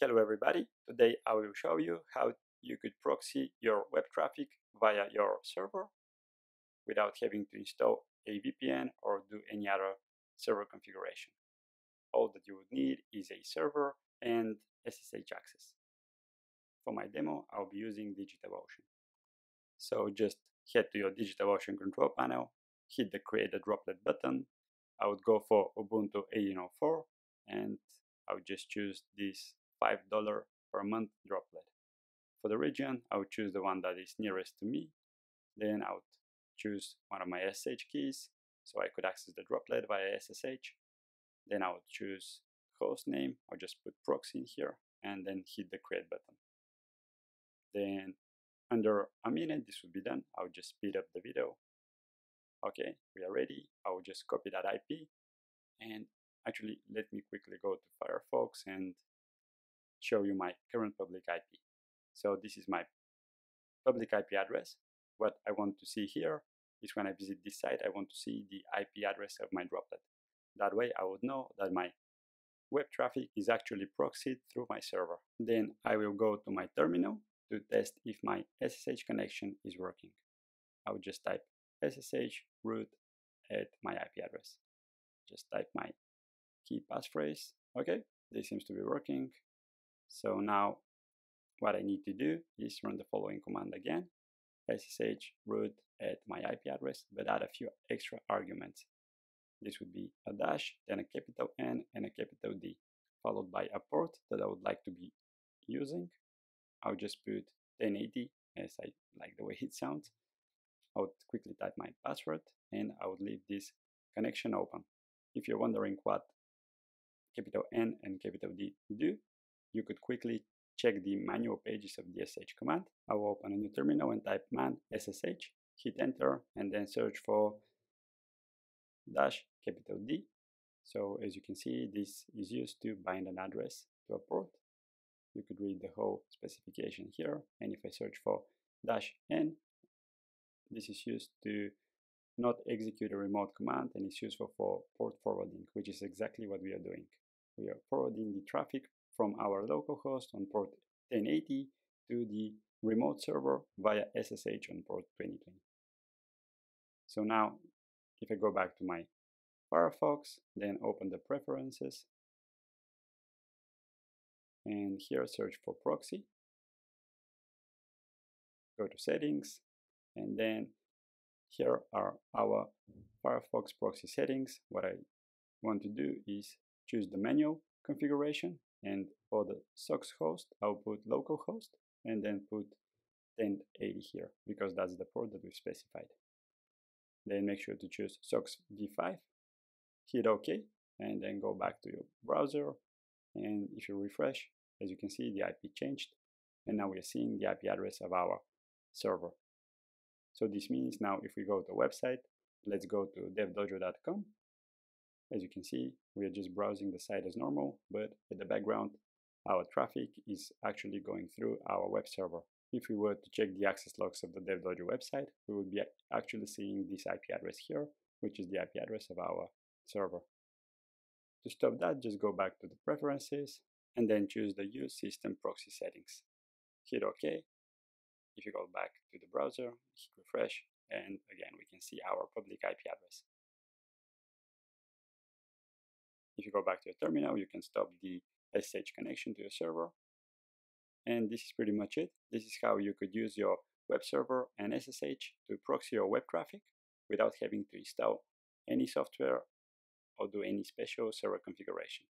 Hello everybody, today I will show you how you could proxy your web traffic via your server without having to install a VPN or do any other server configuration. All that you would need is a server and SSH access. For my demo, I'll be using DigitalOcean. So just head to your DigitalOcean control panel, hit the create a droplet button. I would go for Ubuntu 18.04 and I would just choose this $5 per month droplet. For the region, I would choose the one that is nearest to me. Then I would choose one of my SSH keys so I could access the droplet via SSH. Then I would choose host name. I'll just put proxy in here and then hit the create button. Then under a minute, this would be done. I'll just speed up the video. Okay, we are ready. I will just copy that IP and actually let me quickly go to Firefox and show you my current public IP. So this is my public IP address. What I want to see here is when I visit this site, I want to see the IP address of my droplet. That way I would know that my web traffic is actually proxied through my server. Then I will go to my terminal to test if my SSH connection is working. I will just type SSH root at my IP address. Just type my key passphrase. Okay, this seems to be working. So now what I need to do is run the following command again, ssh root at my IP address, but add a few extra arguments. This would be a dash, then a capital N and a capital D, followed by a port that I would like to be using. I'll just put 1080 as I like the way it sounds. I would quickly type my password and I would leave this connection open. If you're wondering what capital N and capital D do, you could quickly check the manual pages of the SSH command. I will open a new terminal and type man SSH, hit enter, and then search for dash capital D. So as you can see, this is used to bind an address to a port. You could read the whole specification here. And if I search for dash N, this is used to not execute a remote command and it's useful for port forwarding, which is exactly what we are doing. We are forwarding the traffic from our local host on port 1080 to the remote server via SSH on port 2020. So now, if I go back to my Firefox, then open the preferences, and here search for proxy, go to settings, and then here are our Firefox proxy settings. What I want to do is choose the manual configuration and for the SOCKS host, I'll put localhost and then put 1080 here because that's the port that we've specified. Then make sure to choose SOCKS v5, hit OK, and then go back to your browser. And if you refresh, as you can see, the IP changed. And now we're seeing the IP address of our server. So this means now if we go to the website, let's go to devdojo.com as you can see, we are just browsing the site as normal, but in the background, our traffic is actually going through our web server. If we were to check the access logs of the DevDojo website, we would be actually seeing this IP address here, which is the IP address of our server. To stop that, just go back to the preferences and then choose the use system proxy settings. Hit OK. If you go back to the browser, hit refresh, and again, we can see our public IP address. If you go back to your terminal, you can stop the SSH connection to your server. And this is pretty much it. This is how you could use your web server and SSH to proxy your web traffic without having to install any software or do any special server configuration.